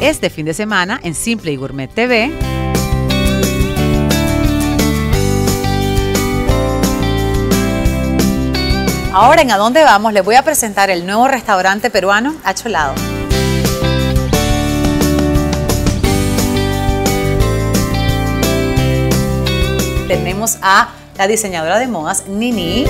este fin de semana en Simple y Gourmet TV. Ahora en A Dónde Vamos les voy a presentar el nuevo restaurante peruano Acholado. Tenemos a la diseñadora de modas Nini